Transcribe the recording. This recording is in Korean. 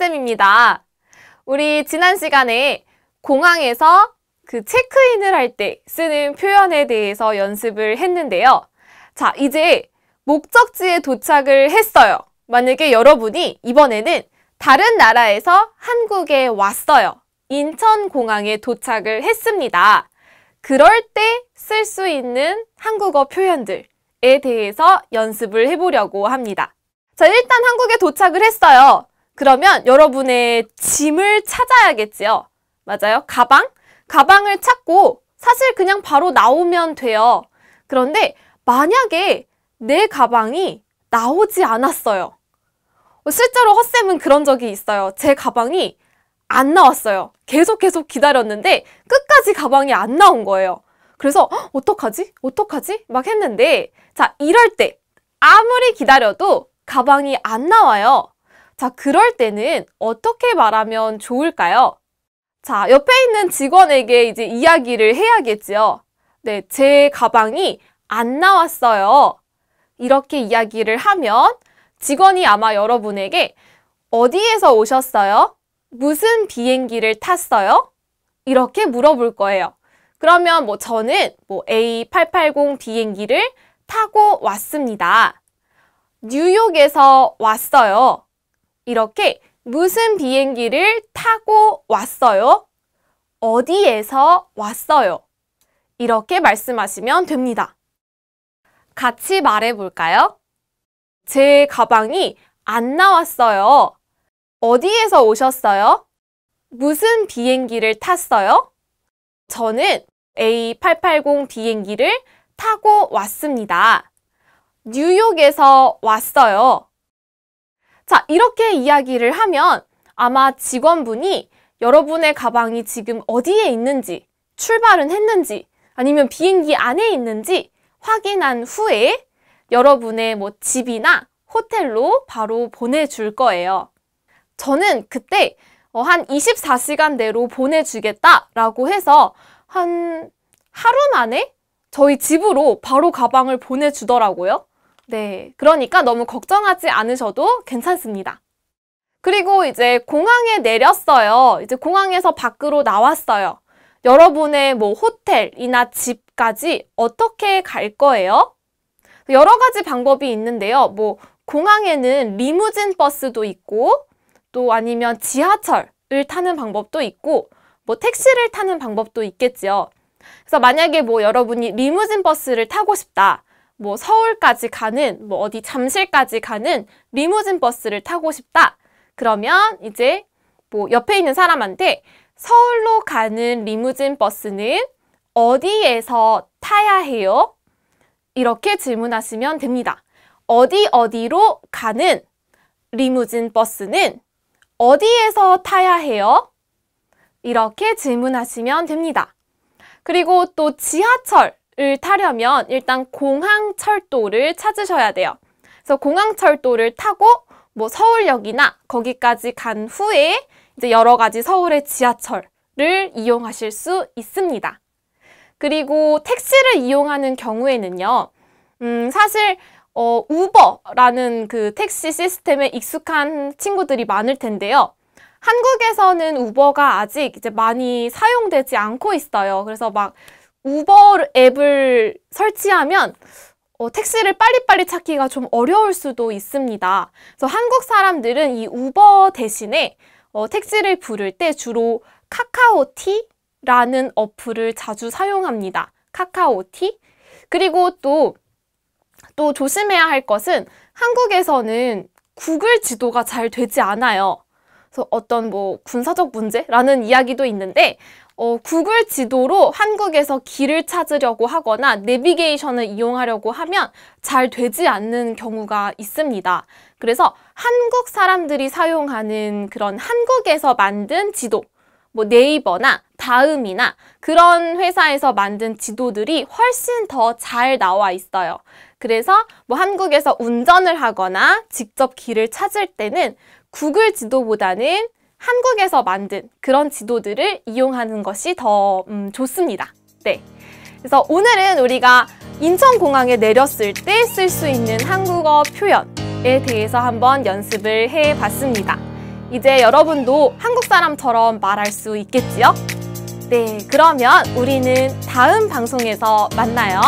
쌤입니다. 우리 지난 시간에 공항에서 그 체크인을 할 때 쓰는 표현에 대해서 연습을 했는데요. 자, 이제 목적지에 도착을 했어요. 만약에 여러분이 이번에는 다른 나라에서 한국에 왔어요. 인천공항에 도착을 했습니다. 그럴 때 쓸 수 있는 한국어 표현들에 대해서 연습을 해보려고 합니다. 자, 일단 한국에 도착을 했어요. 그러면 여러분의 짐을 찾아야겠지요. 맞아요? 가방? 가방을 찾고 사실 그냥 바로 나오면 돼요. 그런데 만약에 내 가방이 나오지 않았어요. 실제로 헛쌤은 그런 적이 있어요. 제 가방이 안 나왔어요. 계속 계속 기다렸는데 끝까지 가방이 안 나온 거예요. 그래서 어떡하지? 어떡하지? 막 했는데 자 이럴 때 아무리 기다려도 가방이 안 나와요. 자 그럴 때는 어떻게 말하면 좋을까요? 자 옆에 있는 직원에게 이제 이야기를 해야겠지요. 네, 제 가방이 안 나왔어요. 이렇게 이야기를 하면 직원이 아마 여러분에게 어디에서 오셨어요? 무슨 비행기를 탔어요? 이렇게 물어볼 거예요. 그러면 뭐 저는 뭐 A880 비행기를 타고 왔습니다. 뉴욕에서 왔어요. 이렇게 무슨 비행기를 타고 왔어요? 어디에서 왔어요? 이렇게 말씀하시면 됩니다. 같이 말해 볼까요? 제 가방이 안 나왔어요. 어디에서 오셨어요? 무슨 비행기를 탔어요? 저는 A880 비행기를 타고 왔습니다. 뉴욕에서 왔어요. 자, 이렇게 이야기를 하면 아마 직원분이 여러분의 가방이 지금 어디에 있는지, 출발은 했는지, 아니면 비행기 안에 있는지 확인한 후에 여러분의 뭐 집이나 호텔로 바로 보내줄 거예요. 저는 그때 어, 한 24시간 내로 보내주겠다라고 해서 한 하루 만에 저희 집으로 바로 가방을 보내주더라고요. 네. 그러니까 너무 걱정하지 않으셔도 괜찮습니다. 그리고 이제 공항에 내렸어요. 이제 공항에서 밖으로 나왔어요. 여러분의 뭐 호텔이나 집까지 어떻게 갈 거예요? 여러 가지 방법이 있는데요. 뭐 공항에는 리무진 버스도 있고 또 아니면 지하철을 타는 방법도 있고 뭐 택시를 타는 방법도 있겠지요. 그래서 만약에 뭐 여러분이 리무진 버스를 타고 싶다. 뭐 서울까지 가는 뭐 어디 잠실까지 가는 리무진 버스를 타고 싶다. 그러면 이제 뭐 옆에 있는 사람한테 서울로 가는 리무진 버스는 어디에서 타야 해요? 이렇게 질문하시면 됩니다. 어디 어디로 가는 리무진 버스는 어디에서 타야 해요? 이렇게 질문하시면 됩니다. 그리고 또 지하철 을 타려면 일단 공항철도를 찾으셔야 돼요. 그래서 공항철도를 타고 뭐 서울역이나 거기까지 간 후에 이제 여러 가지 서울의 지하철을 이용하실 수 있습니다. 그리고 택시를 이용하는 경우에는요, 음, 사실 어, 우버라는 그 택시 시스템에 익숙한 친구들이 많을 텐데요. 한국에서는 우버가 아직 이제 많이 사용되지 않고 있어요. 그래서 막 우버 앱을 설치하면 어, 택시를 빨리빨리 찾기가 좀 어려울 수도 있습니다. 그래서 한국 사람들은 이 우버 대신에 어, 택시를 부를 때 주로 카카오티라는 어플을 자주 사용합니다. 카카오티. 그리고 또 또 조심해야 할 것은 한국에서는 구글 지도가 잘 되지 않아요. 그래서 어떤 뭐 군사적 문제라는 이야기도 있는데 어, 구글 지도로 한국에서 길을 찾으려고 하거나 내비게이션을 이용하려고 하면 잘 되지 않는 경우가 있습니다. 그래서 한국 사람들이 사용하는 그런 한국에서 만든 지도, 뭐 네이버나 다음이나 그런 회사에서 만든 지도들이 훨씬 더 잘 나와 있어요. 그래서 뭐 한국에서 운전을 하거나 직접 길을 찾을 때는 구글 지도보다는 한국에서 만든 그런 지도들을 이용하는 것이 더 음, 좋습니다. 네. 그래서 오늘은 우리가 인천공항에 내렸을 때 쓸 수 있는 한국어 표현에 대해서 한번 연습을 해 봤습니다. 이제 여러분도 한국 사람처럼 말할 수 있겠지요? 네, 그러면 우리는 다음 방송에서 만나요.